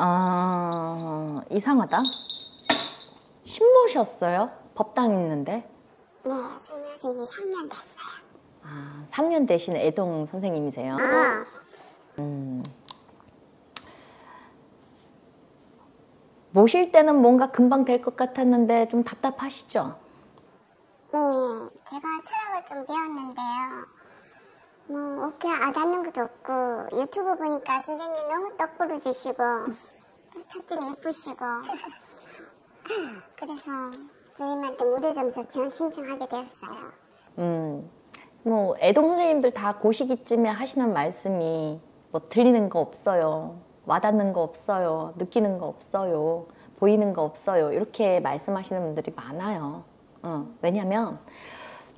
아, 이상하다. 신모셨어요? 법당 있는데? 네, 지 3년 됐어요. 아, 3년 되신 애동 선생님이세요? 어, 모실 때는 뭔가 금방 될 것 같았는데 좀 답답하시죠? 네, 제가 철학을 좀 배웠는데요. 뭐, 어깨 아닿는 것도 없고, 유튜브 보니까 선생님 너무 똑부러 주시고, 또 첫째는 예쁘시고, 그래서 선생님한테 무대 점수 지원 신청하게 되었어요. 음, 뭐 애동 선생님들 다 고시기쯤에 하시는 말씀이 뭐 들리는 거 없어요. 와닿는 거 없어요. 느끼는 거 없어요. 보이는 거 없어요. 이렇게 말씀하시는 분들이 많아요. 어, 왜냐면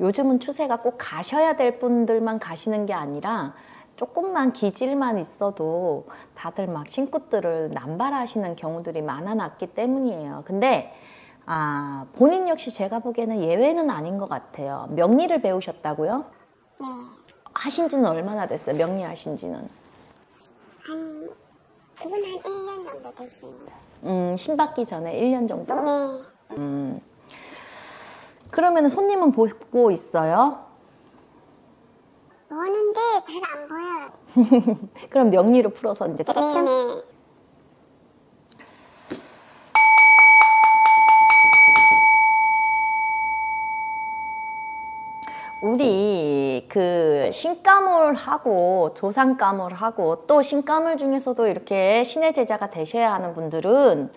요즘은 추세가 꼭 가셔야 될 분들만 가시는 게 아니라 조금만 기질만 있어도 다들 막 신굿들을 남발하시는 경우들이 많아났기 때문이에요. 근데 아, 본인 역시 제가 보기에는 예외는 아닌 것 같아요. 명리를 배우셨다고요? 네, 하신 지는 얼마나 됐어요? 명리 하신 지는? 한, 그건 한 1년 정도 됐습니다. 음, 신받기 전에 1년 정도? 네, 그러면 손님은 보고 있어요? 보는데 잘 안 보여요. 그럼 명리로 풀어서 이제 네, 네. 우리 그 신가물 하고 조상가물 하고 또 신가물 중에서도 이렇게 신의 제자가 되셔야 하는 분들은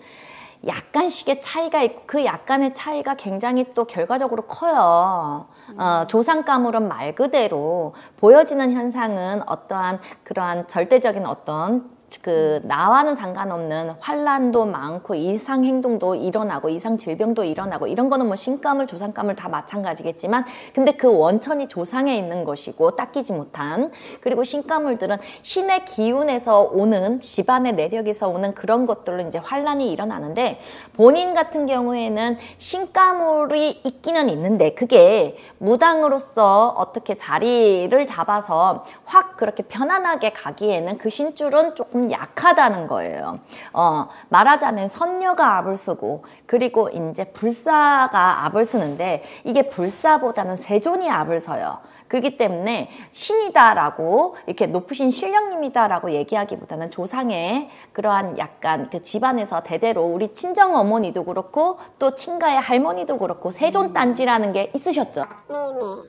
약간씩의 차이가 있고 그 약간의 차이가 굉장히 또 결과적으로 커요. 어, 조상가물은 말 그대로 보여지는 현상은 어떠한 그러한 절대적인 어떤 그 나와는 상관없는 환란도 많고 이상 행동도 일어나고 이상 질병도 일어나고 이런 거는 뭐 신감을 조상감을 다 마찬가지겠지만 근데 그 원천이 조상에 있는 것이고 닦이지 못한 그리고 신가물들은 신의 기운에서 오는 집안의 내력에서 오는 그런 것들로 이제 환란이 일어나는데 본인 같은 경우에는 신가물이 있기는 있는데 그게 무당으로서 어떻게 자리를 잡아서 확 그렇게 편안하게 가기에는 그 신줄은 조금 약하다는 거예요. 어, 말하자면 선녀가 압을 쓰고 그리고 이제 불사가 압을 쓰는데 이게 불사보다는 세존이 압을 서요. 그렇기 때문에 신이다라고 이렇게 높으신 신령님이다라고 얘기하기보다는 조상의 그러한 약간 그 집안에서 대대로 우리 친정 어머니도 그렇고 또 친가의 할머니도 그렇고 세존 단지라는 게 있으셨죠.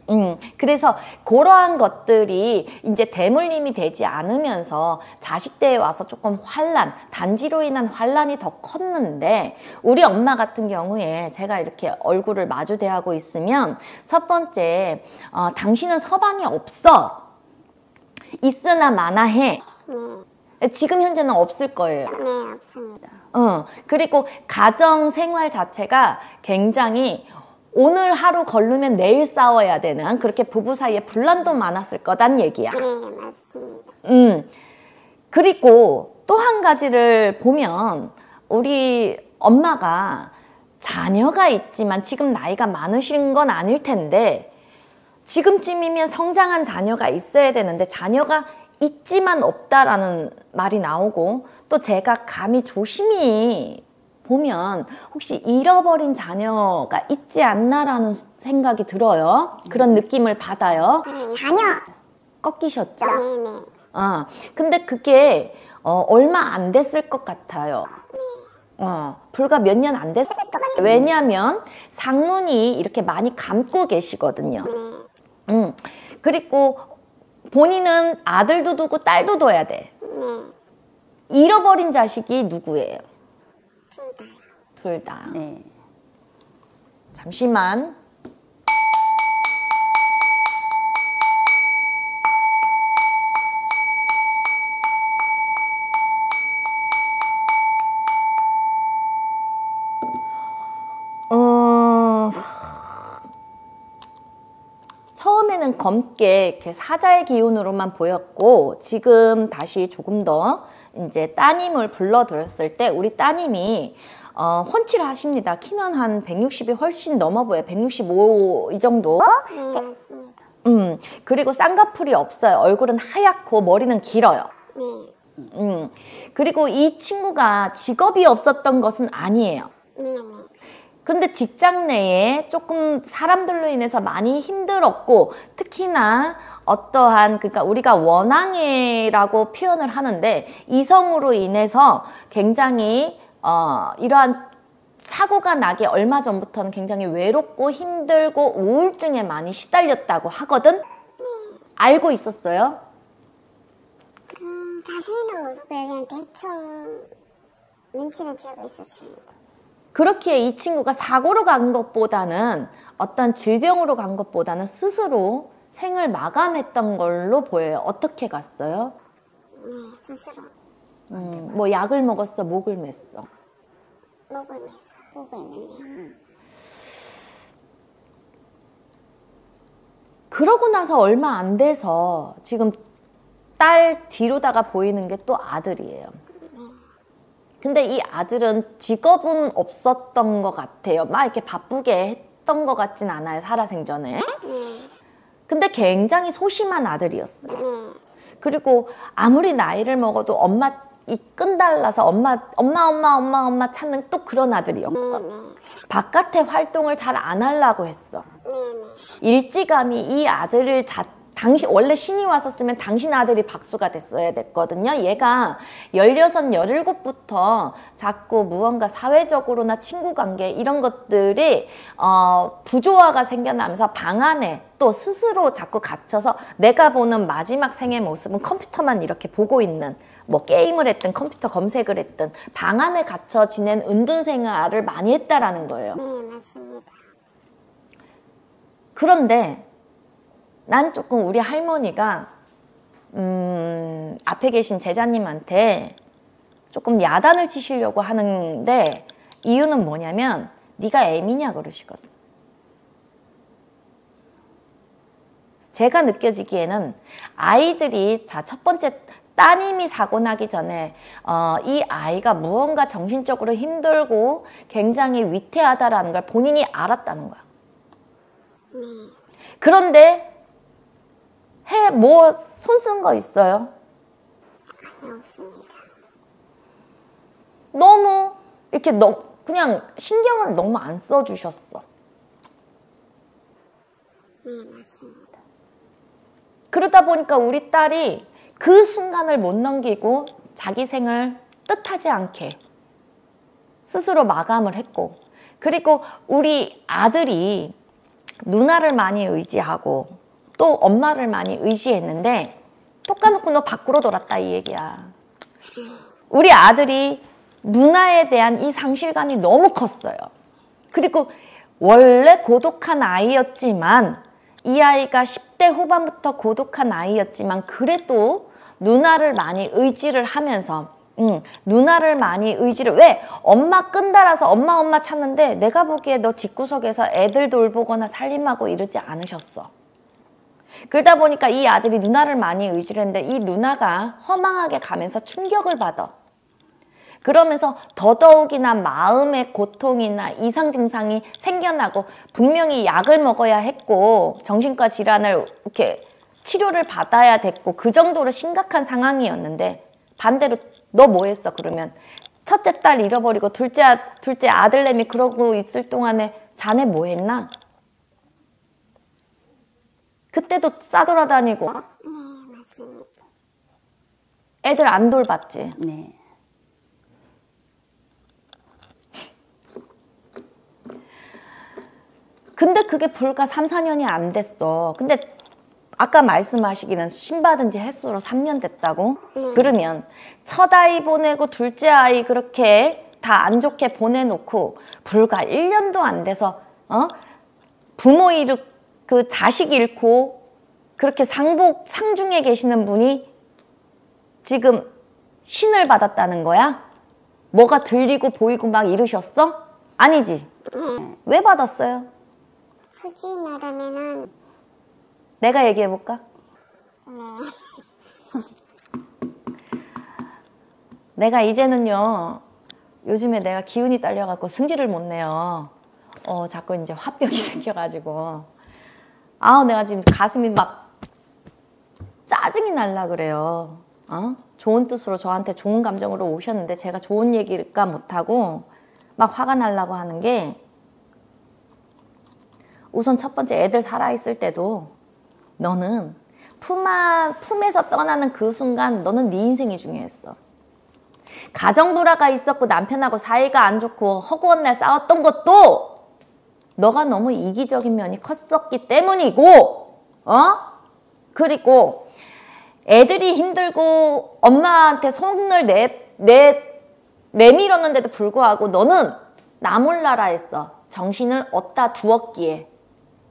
음, 그래서 그러한 것들이 이제 대물림이 되지 않으면서 자식대에 와서 조금 환란, 단지로 인한 환란이 더 컸는데 우리 엄마 같은 경우에 제가 이렇게 얼굴을 마주 대하고 있으면 첫 번째 어, 당신 은 서방이 없어 있으나 마나해 지금 현재는 없을 거예요. 네, 없습니다. 어, 그리고 가정 생활 자체가 굉장히 오늘 하루 걸르면 내일 싸워야 되는 그렇게 부부 사이에 분란도 많았을 거단 얘기야. 네, 맞습니다. 음. 그리고 또 한 가지를 보면 우리 엄마가 자녀가 있지만 지금 나이가 많으신 건 아닐 텐데 지금쯤이면 성장한 자녀가 있어야 되는데 자녀가 있지만 없다라는 말이 나오고 또 제가 감히 조심히 보면 혹시 잃어버린 자녀가 있지 않나라는 생각이 들어요. 그런 느낌을 받아요. 네, 자녀. 꺾이셨죠? 네, 네. 어, 근데 그게 어, 얼마 안 됐을 것 같아요. 어, 불과 몇 년 안 됐을 것 같아요. 왜냐하면 상문이 이렇게 많이 감고 계시거든요. 음, 그리고 본인은 아들도 두고 딸도 둬야 돼. 네, 잃어버린 자식이 누구예요? 둘 다요. 둘 다. 네. 잠시만. 검게 이렇게 사자의 기운으로만 보였고 지금 다시 조금 더 이제 따님을 불러들었을 때 우리 따님이 어, 훤칠을 하십니다. 키는 한 160이 훨씬 넘어 보여요. 165 이 정도. 네, 맞습니다. 음, 그리고 쌍꺼풀이 없어요. 얼굴은 하얗고 머리는 길어요. 네, 음. 그리고 이 친구가 직업이 없었던 것은 아니에요. 네네. 근데 직장 내에 조금 사람들로 인해서 많이 힘들었고 특히나 어떠한 그러니까 우리가 원앙이라고 표현을 하는데 이성으로 인해서 굉장히 어 이러한 사고가 나기 얼마 전부터는 굉장히 외롭고 힘들고 우울증에 많이 시달렸다고 하거든. 알고 있었어요? 음, 자세히는 모르고 그냥 대충 눈치는 채고 있었습니다. 그렇기에 이 친구가 사고로 간 것보다는 어떤 질병으로 간 것보다는 스스로 생을 마감했던 걸로 보여요. 어떻게 갔어요? 네, 스스로 음, 뭐 약을 먹었어, 목을 맸어. 목을 맸어. 목을 맸네요. 그러고 나서 얼마 안 돼서 지금 딸 뒤로다가 보이는 게 또 아들이에요. 근데 이 아들은 직업은 없었던 것 같아요. 막 이렇게 바쁘게 했던 것 같진 않아요. 살아생전에. 네, 근데 굉장히 소심한 아들이었어요. 네, 그리고 아무리 나이를 먹어도 엄마 이 끈달라서 엄마 엄마 엄마 엄마 엄마 찾는 또 그런 아들이었고 네, 네, 바깥에 활동을 잘 안 하려고 했어. 일찌감이 이 아들을 자, 당신 원래 신이 왔었으면 당신 아들이 박수가 됐어야 됐거든요. 얘가 16, 17부터 자꾸 무언가 사회적으로나 친구 관계 이런 것들이 어, 부조화가 생겨나면서 방 안에 또 스스로 자꾸 갇혀서 내가 보는 마지막 생의 모습은 컴퓨터만 이렇게 보고 있는 뭐 게임을 했든 컴퓨터 검색을 했든 방 안에 갇혀 지낸 은둔 생활을 많이 했다라는 거예요. 네, 맞습니다. 그런데 난 조금 우리 할머니가 음, 앞에 계신 제자님한테 조금 야단을 치시려고 하는데 이유는 뭐냐면 네가 애미냐 그러시거든. 제가 느껴지기에는 아이들이 자 첫 번째 따님이 사고 나기 전에 어, 이 아이가 무언가 정신적으로 힘들고 굉장히 위태하다라는 걸 본인이 알았다는 거야. 그런데 해뭐손 쓴 거 있어요? 네, 없습니다. 너무 이렇게 너 그냥 신경을 너무 안 써주셨어. 네, 맞습니다. 그러다 보니까 우리 딸이 그 순간을 못 넘기고 자기 생을 뜻하지 않게 스스로 마감을 했고 그리고 우리 아들이 누나를 많이 의지하고 또 엄마를 많이 의지했는데 톡 까놓고 너 밖으로 돌았다 이 얘기야. 우리 아들이 누나에 대한 이 상실감이 너무 컸어요. 그리고 원래 고독한 아이였지만 이 아이가 10대 후반부터 고독한 아이였지만 그래도 누나를 많이 의지를 하면서 음, 누나를 많이 의지를 왜 엄마 끈달아서 엄마 엄마 찾는데 내가 보기에 너 집구석에서 애들 돌보거나 살림하고 이러지 않으셨어. 그러다 보니까 이 아들이 누나를 많이 의지를 했는데 이 누나가 허망하게 가면서 충격을 받아. 그러면서 더더욱이나 마음의 고통이나 이상 증상이 생겨나고 분명히 약을 먹어야 했고 정신과 질환을 이렇게 치료를 받아야 됐고 그 정도로 심각한 상황이었는데 반대로 너 뭐 했어 그러면 첫째 딸 잃어버리고 둘째 아, 둘째 아들내미 그러고 있을 동안에 자네 뭐 했나? 그때도 싸돌아다니고 네, 맞습니다. 애들 안 돌봤지. 네. 근데 그게 불과 3, 4년이 안 됐어. 근데 아까 말씀하시기는 신받은 지 횟수로 3년 됐다고? 그러면 첫 아이 보내고 둘째 아이 그렇게 다 안 좋게 보내놓고 불과 1년도 안 돼서 어? 부모 잃고 그 자식 잃고 그렇게 상복 상중에 계시는 분이 지금 신을 받았다는 거야? 뭐가 들리고 보이고 막 이러셨어? 아니지. 왜 받았어요? 솔직히 말하면은 내가 얘기해 볼까? 내가 이제는요. 요즘에 내가 기운이 딸려갖고 승질을 못 내요. 어, 자꾸 이제 화병이 생겨가지고. 아, 내가 지금 가슴이 막 짜증이 날라 그래요. 어? 좋은 뜻으로 저한테 좋은 감정으로 오셨는데 제가 좋은 얘기가 못하고 막 화가 날라고 하는 게 우선 첫 번째 애들 살아있을 때도 너는 품아, 품에서 떠나는 그 순간 너는 네 인생이 중요했어. 가정불화가 있었고 남편하고 사이가 안 좋고 허구한 날 싸웠던 것도 너가 너무 이기적인 면이 컸었기 때문이고 어? 그리고 애들이 힘들고 엄마한테 손을 내, 내, 내밀었는데도 불구하고 너는 나 몰라라 했어. 정신을 얻다 두었기에.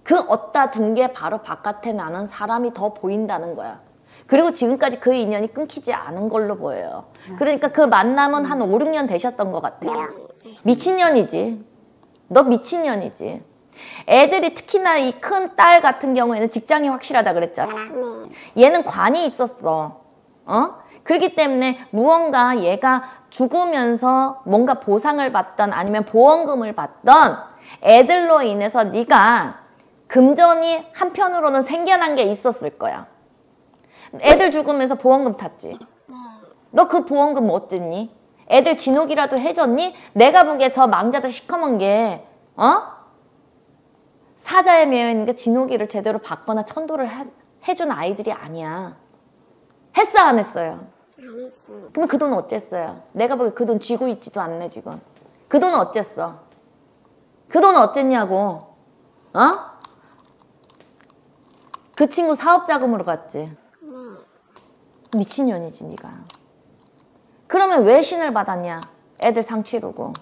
그 얻다 둔 게 바로 바깥에 나는 사람이 더 보인다는 거야. 그리고 지금까지 그 인연이 끊기지 않은 걸로 보여요. 그러니까 그 만남은 한 5, 6년 되셨던 것 같아. 미친년이지. 너 미친년이지. 애들이 특히나 이 큰 딸 같은 경우에는 직장이 확실하다 그랬잖아. 얘는 관이 있었어. 어? 그렇기 때문에 무언가 얘가 죽으면서 뭔가 보상을 받던 아니면 보험금을 받던 애들로 인해서 네가 금전이 한편으로는 생겨난 게 있었을 거야. 애들 죽으면서 보험금 탔지. 너 그 보험금 어쨌니? 애들 진옥이라도 해줬니? 내가 보기에 저 망자들 시커먼 게 어? 사자에 매여 있는 게 진옥이를 제대로 받거나 천도를 해, 해준 아이들이 아니야. 했어 안 했어요? 그럼 그 돈 어쨌어요? 내가 보기에 그 돈 쥐고 있지도 않네 지금. 그 돈 어쨌어? 그 돈 어쨌냐고? 어? 그 친구 사업 자금으로 갔지. 미친년이지 네가. 그러면 왜 신을 받았냐? 애들 상 치르고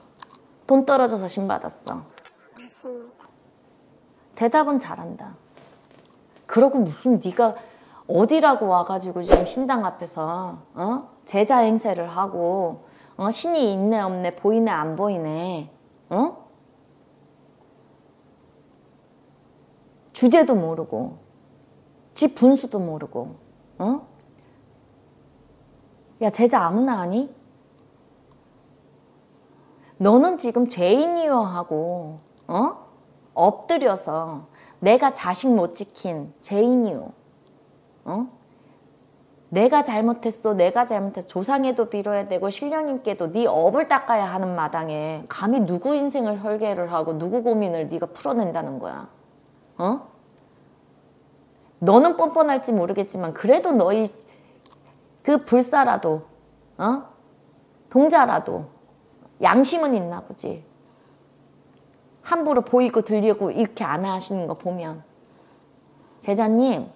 돈 떨어져서 신 받았어. 대답은 잘한다. 그러고 무슨 네가 어디라고 와가지고 지금 신당 앞에서 어? 제자 행세를 하고 어? 신이 있네 없네 보이네 안 보이네 어? 주제도 모르고 집 분수도 모르고 어? 야 제자 아무나 아니? 너는 지금 죄인이요 하고 어? 엎드려서 내가 자식 못 지킨 죄인이요 어? 내가 잘못했어 내가 잘못했어 조상에도 빌어야 되고 신령님께도 네 업을 닦아야 하는 마당에 감히 누구 인생을 설계를 하고 누구 고민을 네가 풀어낸다는 거야 어? 너는 뻔뻔할지 모르겠지만 그래도 너희 그 불사라도 어? 동자라도 양심은 있나 보지. 함부로 보이고 들리고 이렇게 안 하시는 거 보면 제자님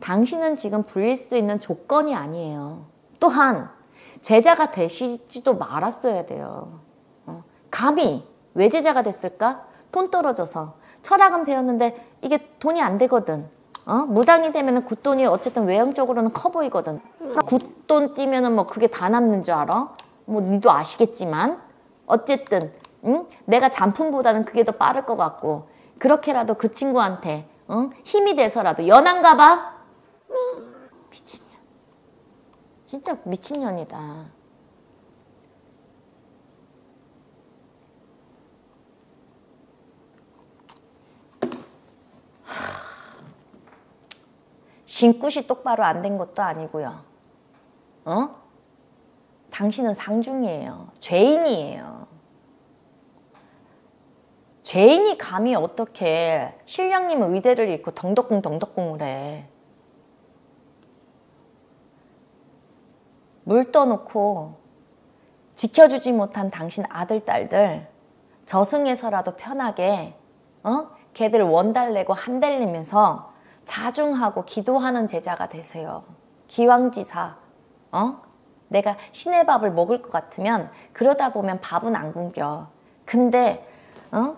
당신은 지금 불릴 수 있는 조건이 아니에요. 또한 제자가 되시지도 말았어야 돼요. 어? 감히 왜 제자가 됐을까? 돈 떨어져서 철학은 배웠는데 이게 돈이 안 되거든. 어? 무당이 되면은 굿돈이 어쨌든 외형적으로는 커 보이거든. 굿돈 뛰면 은 뭐 그게 다 남는 줄 알아? 뭐 니도 아시겠지만 어쨌든 응? 내가 잔품보다는 그게 더 빠를 것 같고 그렇게라도 그 친구한테 응? 힘이 돼서라도 연한가 봐? 미친년. 진짜 미친년이다. 신굿이 똑바로 안 된 것도 아니고요. 어? 당신은 상중이에요. 죄인이에요. 죄인이 감히 어떻게 신령님의 의대를 잃고 덩덕궁 덩덕궁을 해. 물 떠놓고 지켜주지 못한 당신 아들, 딸들 저승에서라도 편하게 어? 걔들 원달 내고 한달 내면서 자중하고 기도하는 제자가 되세요. 기왕지사, 어? 내가 신의 밥을 먹을 것 같으면 그러다 보면 밥은 안 굶겨. 근데 어?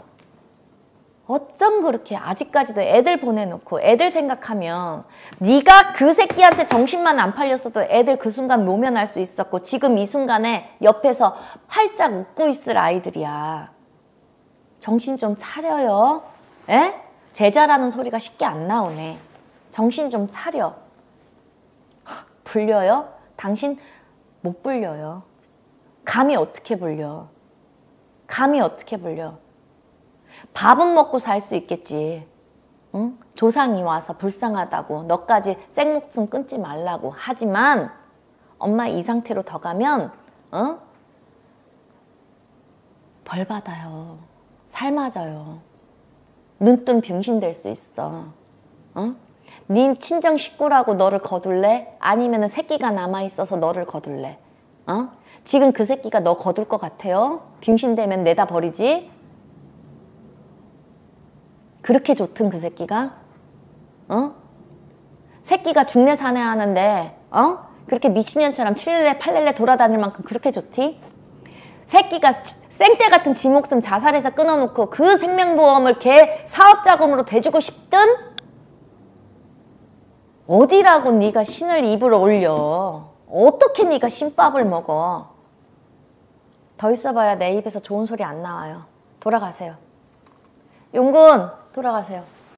어쩜 그렇게 아직까지도 애들 보내놓고 애들 생각하면 네가 그 새끼한테 정신만 안 팔렸어도 애들 그 순간 모면할 수 있었고 지금 이 순간에 옆에서 활짝 웃고 있을 아이들이야. 정신 좀 차려요. 에? 제자라는 소리가 쉽게 안 나오네. 정신 좀 차려. 불려요? 당신 못 불려요. 감히 어떻게 불려? 감히 어떻게 불려? 밥은 먹고 살 수 있겠지. 응? 조상이 와서 불쌍하다고 너까지 생목숨 끊지 말라고 하지만 엄마 이 상태로 더 가면 어? 벌 받아요. 삶아져요. 눈뜬 병신 될 수 있어. 어? 네 친정 식구라고 너를 거둘래? 아니면 새끼가 남아 있어서 너를 거둘래? 어? 지금 그 새끼가 너 거둘 것 같아요? 병신 되면 내다 버리지? 그렇게 좋든 그 새끼가? 어? 새끼가 중내 사내 하는데 어? 그렇게 미친년처럼 7렐레 8렐레 돌아다닐 만큼 그렇게 좋디? 새끼가 생떼 같은 지 목숨 자살해서 끊어놓고 그 생명보험을 걔 사업자금으로 대주고 싶든 어디라고 네가 신을 입을 올려? 어떻게 네가 신밥을 먹어? 더 있어봐야 내 입에서 좋은 소리 안 나와요. 돌아가세요. 용군 돌아가세요